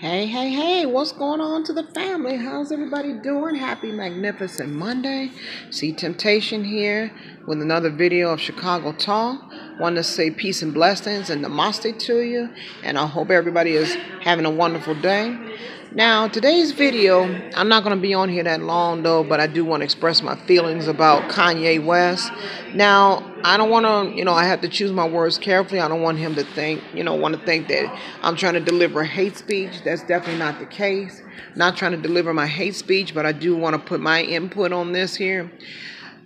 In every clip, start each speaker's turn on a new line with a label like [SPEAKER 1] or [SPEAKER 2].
[SPEAKER 1] Hey, hey, hey, what's going on to the family? How's everybody doing? Happy Magnificent Monday. CTemptation here with another video of Chicago Talk. Want to say peace and blessings and namaste to you. And I hope everybody is having a wonderful day. Now, today's video, I'm not going to be on here that long though, but I do want to express my feelings about Kanye West. Now, I don't want to, you know, I have to choose my words carefully. I don't want him to think, you know, want to think that I'm trying to deliver hate speech. That's definitely not the case. Not trying to deliver my hate speech, but I do want to put my input on this here.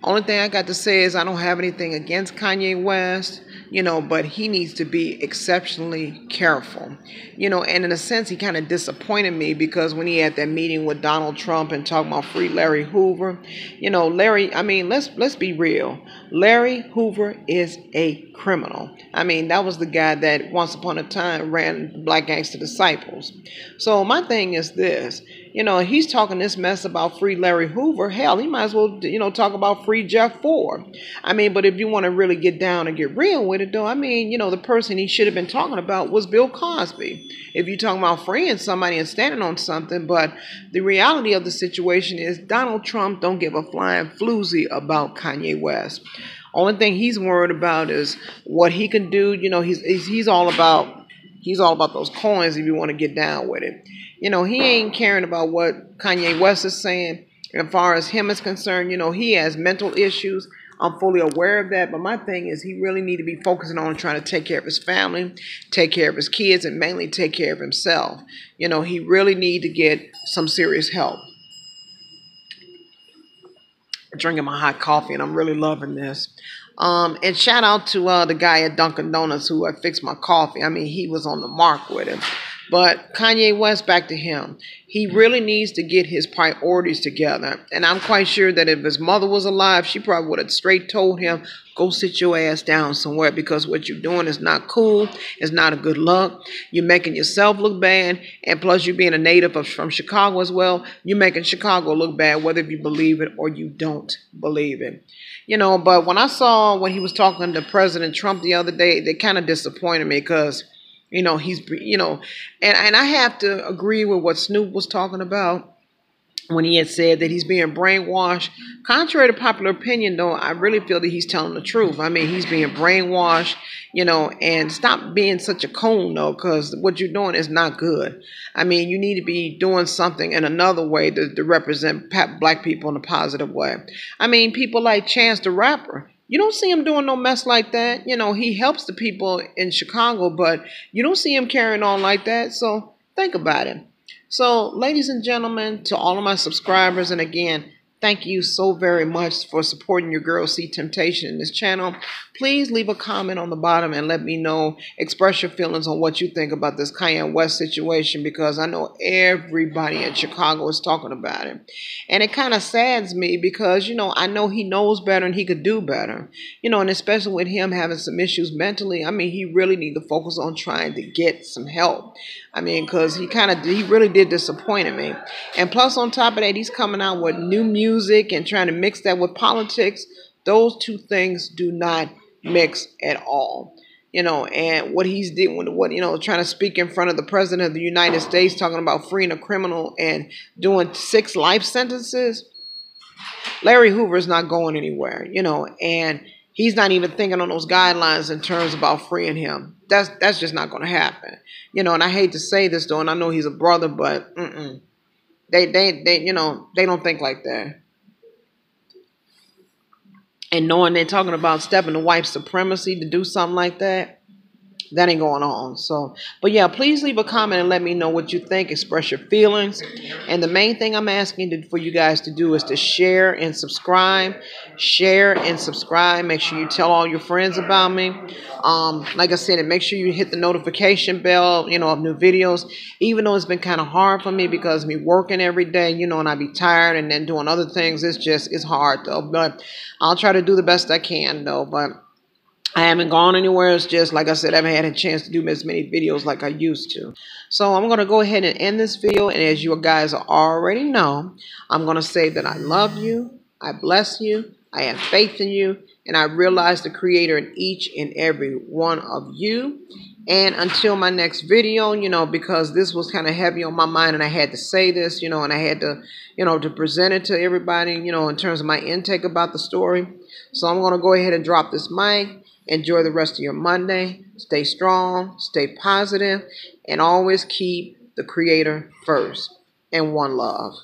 [SPEAKER 1] Only thing I got to say is I don't have anything against Kanye West you know, but he needs to be exceptionally careful, you know. And in a sense, he kind of disappointed me because when he had that meeting with Donald Trump and talking about free Larry Hoover, you know, Larry. I mean, let's let's be real. Larry Hoover is a criminal. I mean, that was the guy that once upon a time ran Black Gangster Disciples. So my thing is this you know, he's talking this mess about free Larry Hoover. Hell, he might as well, you know, talk about free Jeff Fort. I mean, but if you want to really get down and get real with it, though, I mean, you know, the person he should have been talking about was Bill Cosby. If you're talking about freeing somebody and standing on something, but the reality of the situation is Donald Trump don't give a flying floozy about Kanye West. Only thing he's worried about is what he can do. You know, he's he's all about he's all about those coins if you want to get down with it you know, he ain't caring about what Kanye West is saying. And as far as him is concerned, you know, he has mental issues. I'm fully aware of that. But my thing is, he really need to be focusing on trying to take care of his family, take care of his kids, and mainly take care of himself. You know, he really need to get some serious help. Drinking my hot coffee, and I'm really loving this. Um, and shout out to uh, the guy at Dunkin' Donuts who I fixed my coffee. I mean, he was on the mark with it. But Kanye West, back to him. He really needs to get his priorities together. And I'm quite sure that if his mother was alive, she probably would have straight told him, go sit your ass down somewhere because what you're doing is not cool. It's not a good look. You're making yourself look bad. And plus, you being a native of, from Chicago as well, you're making Chicago look bad, whether you believe it or you don't believe it. You know, but when I saw when he was talking to President Trump the other day, they kind of disappointed me because you know, he's, you know, and, and I have to agree with what Snoop was talking about when he had said that he's being brainwashed. Contrary to popular opinion, though, I really feel that he's telling the truth. I mean, he's being brainwashed, you know, and stop being such a coon, though, because what you're doing is not good. I mean, you need to be doing something in another way to, to represent black people in a positive way. I mean, people like Chance the Rapper. You don't see him doing no mess like that. You know, he helps the people in Chicago, but you don't see him carrying on like that. So think about it. So, ladies and gentlemen, to all of my subscribers, and again, Thank you so very much for supporting your girl CTemptation in this channel. Please leave a comment on the bottom and let me know, express your feelings on what you think about this Kanye West situation because I know everybody in Chicago is talking about it. And it kind of saddens me because, you know, I know he knows better and he could do better. You know, and especially with him having some issues mentally, I mean, he really need to focus on trying to get some help. I mean, because he kind of, he really did disappoint me. And plus, on top of that, he's coming out with new music and trying to mix that with politics. Those two things do not mix at all. You know, and what he's doing, what, you know, trying to speak in front of the president of the United States, talking about freeing a criminal and doing six life sentences. Larry Hoover is not going anywhere, you know, and he's not even thinking on those guidelines in terms about freeing him. That's that's just not going to happen. You know, and I hate to say this though, and I know he's a brother, but they they they you know they don't think like that. And knowing they're talking about stepping to white supremacy to do something like that, that ain't going on. So, but yeah, please leave a comment and let me know what you think. Express your feelings. And the main thing I'm asking to, for you guys to do is to share and subscribe. Share and subscribe. Make sure you tell all your friends about me. Um, like I said, and make sure you hit the notification bell, you know, of new videos. Even though it's been kind of hard for me because me working every day, you know, and I be tired and then doing other things. It's just, it's hard though. But I'll try to do the best I can though. But I haven't gone anywhere. It's just, like I said, I haven't had a chance to do as many videos like I used to. So I'm going to go ahead and end this video. And as you guys already know, I'm going to say that I love you. I bless you. I have faith in you. And I realize the creator in each and every one of you. And until my next video, you know, because this was kind of heavy on my mind and I had to say this, you know, and I had to, you know, to present it to everybody, you know, in terms of my intake about the story. So I'm going to go ahead and drop this mic. Enjoy the rest of your Monday. Stay strong, stay positive, and always keep the Creator first and one love.